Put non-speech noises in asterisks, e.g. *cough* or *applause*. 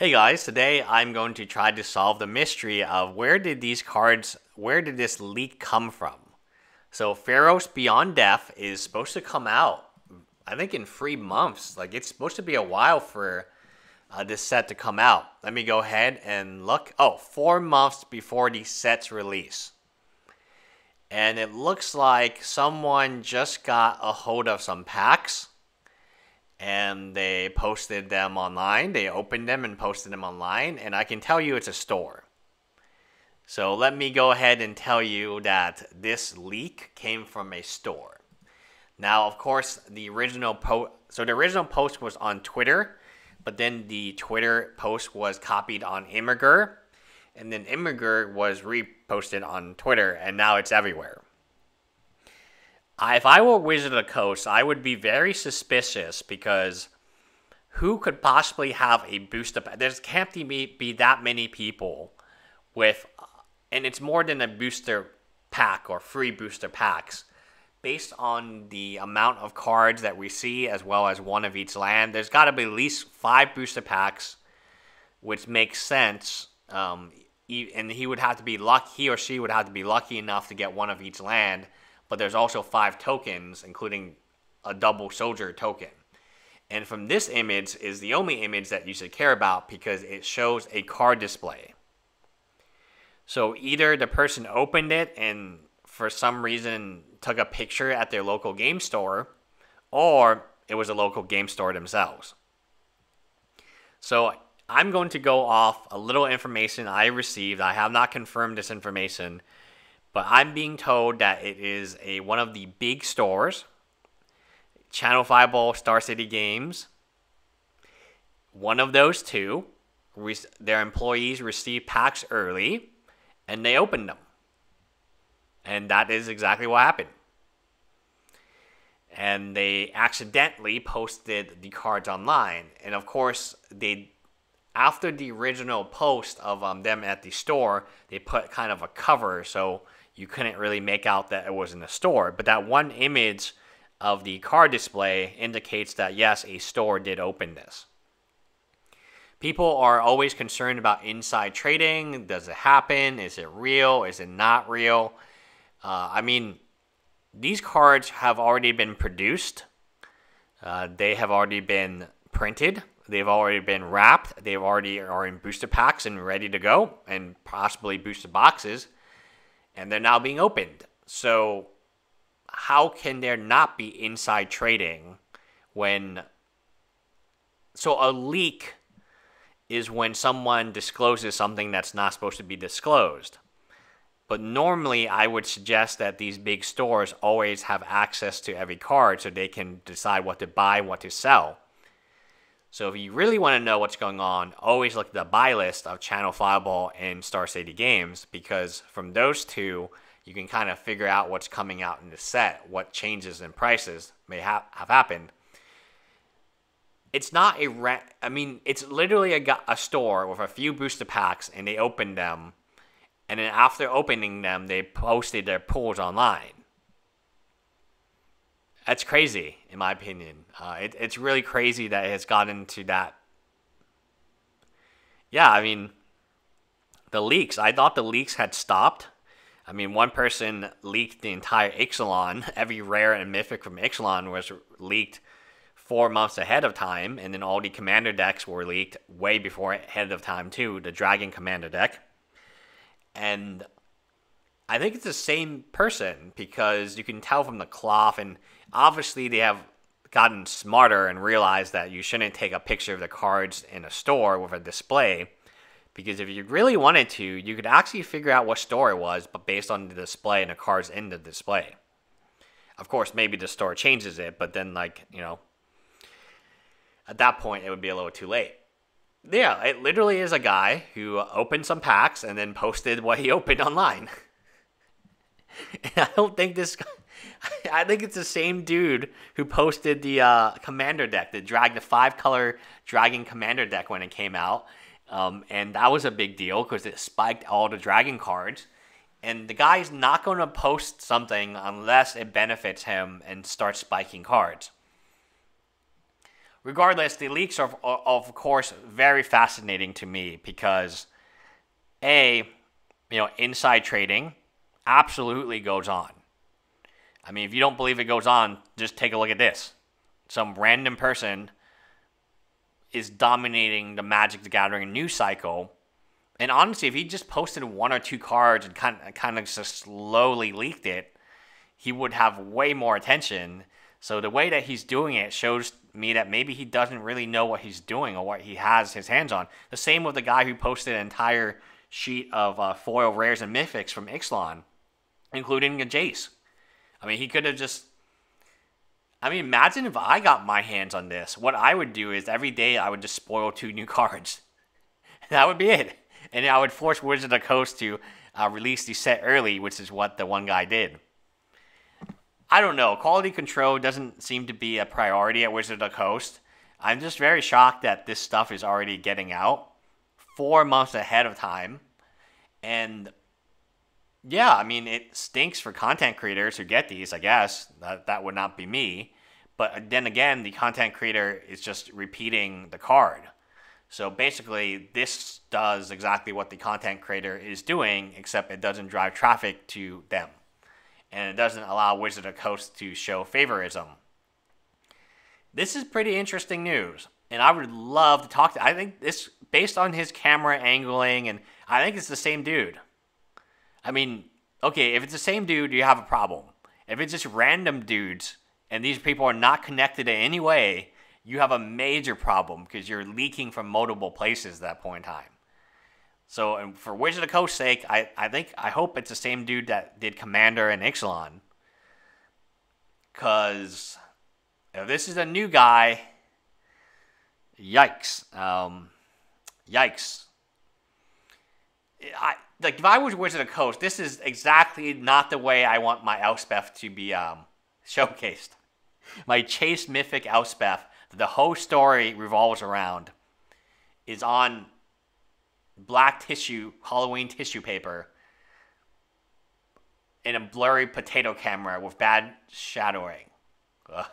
Hey guys, today I'm going to try to solve the mystery of where did these cards, where did this leak come from? So Theros Beyond Death is supposed to come out, I think in three months. Like it's supposed to be a while for uh, this set to come out. Let me go ahead and look. Oh, four months before the set's release. And it looks like someone just got a hold of some packs and they posted them online. They opened them and posted them online, and I can tell you it's a store. So let me go ahead and tell you that this leak came from a store. Now, of course, the original post. So the original post was on Twitter, but then the Twitter post was copied on Imgur, and then Imgur was reposted on Twitter, and now it's everywhere. If I were Wizard of the Coast, I would be very suspicious because who could possibly have a booster pack? There can't be, be that many people with, and it's more than a booster pack or free booster packs. Based on the amount of cards that we see, as well as one of each land, there's got to be at least five booster packs, which makes sense. Um, and he would have to be lucky, he or she would have to be lucky enough to get one of each land but there's also five tokens, including a double soldier token. And from this image is the only image that you should care about because it shows a card display. So either the person opened it and for some reason took a picture at their local game store, or it was a local game store themselves. So I'm going to go off a little information I received. I have not confirmed this information but I'm being told that it is a one of the big stores, Channel Fireball, Star City Games. One of those two, their employees received packs early, and they opened them. And that is exactly what happened. And they accidentally posted the cards online, and of course they after the original post of um, them at the store, they put kind of a cover so you couldn't really make out that it was in the store. But that one image of the card display indicates that yes, a store did open this. People are always concerned about inside trading. Does it happen? Is it real? Is it not real? Uh, I mean, these cards have already been produced. Uh, they have already been printed. They've already been wrapped. They've already are in booster packs and ready to go, and possibly booster boxes and they're now being opened. So, how can there not be inside trading when. So, a leak is when someone discloses something that's not supposed to be disclosed. But normally, I would suggest that these big stores always have access to every card so they can decide what to buy, what to sell. So if you really want to know what's going on, always look at the buy list of Channel Fireball and Star City Games because from those two, you can kind of figure out what's coming out in the set, what changes in prices may ha- have happened. It's not a rent. I mean, it's literally a, a store with a few booster packs, and they opened them, and then after opening them, they posted their pulls online that's crazy, in my opinion. Uh, it, it's really crazy that it has gotten to that. Yeah, I mean, the leaks. I thought the leaks had stopped. I mean, one person leaked the entire Ixalan. *laughs* Every rare and mythic from Ixalan was leaked four months ahead of time, and then all the commander decks were leaked way before ahead of time too. The Dragon Commander deck, and I think it's the same person because you can tell from the cloth and obviously they have gotten smarter and realized that you shouldn't take a picture of the cards in a store with a display because if you really wanted to, you could actually figure out what store it was, but based on the display and the cards in the display. Of course, maybe the store changes it, but then, like, you know, at that point, it would be a little too late. Yeah, it literally is a guy who opened some packs and then posted what he *laughs* opened online. *laughs* and I don't think this *laughs* I think it's the same dude who posted the uh, commander deck, the drag, the five color dragon commander deck when it came out, um, and that was a big deal because it spiked all the dragon cards. And the guy's not going to post something unless it benefits him and starts spiking cards. regardless, the leaks are, are of course very fascinating to me because a you know inside trading absolutely goes on. I mean, if you don't believe it goes on, just take a look at this. Some random person is dominating the Magic the Gathering news cycle. And honestly, if he just posted one or two cards and kind of, kind of just slowly leaked it, he would have way more attention. So the way that he's doing it shows me that maybe he doesn't really know what he's doing or what he has his hands on. The same with the guy who posted an entire sheet of uh, foil rares and mythics from Ixalan, including a Jace. I mean, he could have just. I mean, imagine if I got my hands on this. What I would do is every day I would just spoil two new *laughs* cards. that would be it. And I would force Wizards of the Coast to uh, release the set early, which is what the one guy did. I don't know. Quality control doesn't seem to be a priority at Wizard of the Coast. I'm just very shocked that this stuff is already getting out four months ahead of time. And yeah, I mean, it stinks for content creators who get these, I guess. That, that would not be me. But then again, the content creator is just repeating the card. So basically, this does exactly what the content creator is doing, except it doesn't drive traffic to them and it doesn't allow Wizard of Coast to show favorism. This is pretty interesting news, and I would love to talk to. I think this, based on his camera angling, and I think it's the same dude. I mean, okay, if it's the same dude, you have a problem. If it's just random dudes and these people are not connected in any way, you have a major problem because you're leaking from multiple places at that point in time. So, and for Wizard of the Coast's sake, I, I think I hope it's the same dude that did Commander and Ixalan. Cause if this is a new guy, yikes, um, yikes. I like if I was Wizard of Coast, this is exactly not the way I want my Elspeth to be um, *laughs* showcased. My Chase Mythic Elspeth, the whole story revolves around, is on black tissue, Halloween tissue paper, in a blurry potato camera with bad shadowing. Ugh.